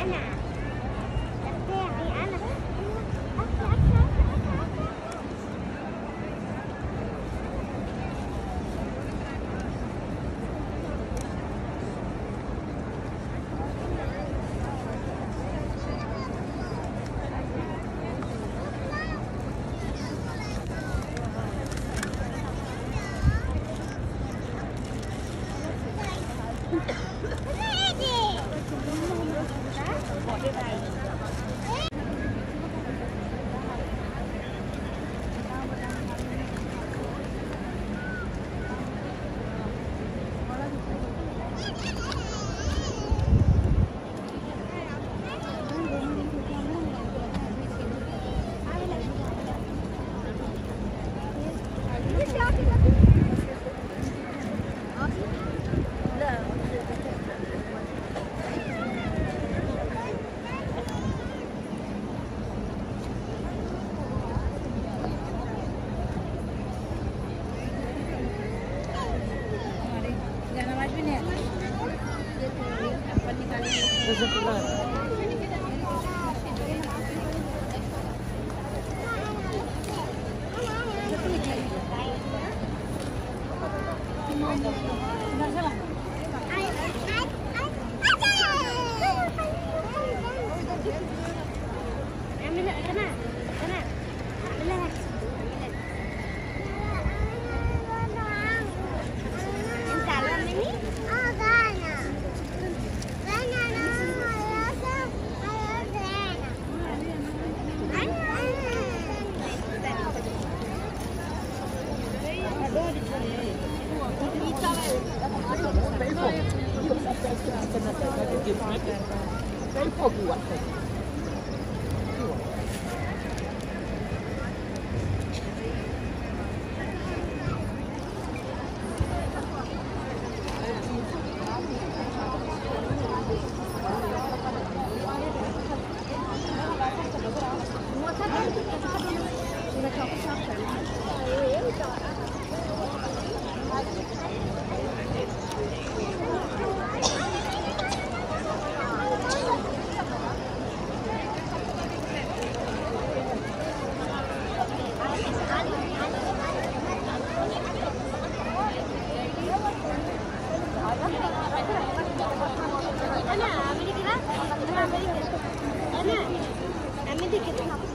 Anna. fazer problema. 太宝贵了。tickets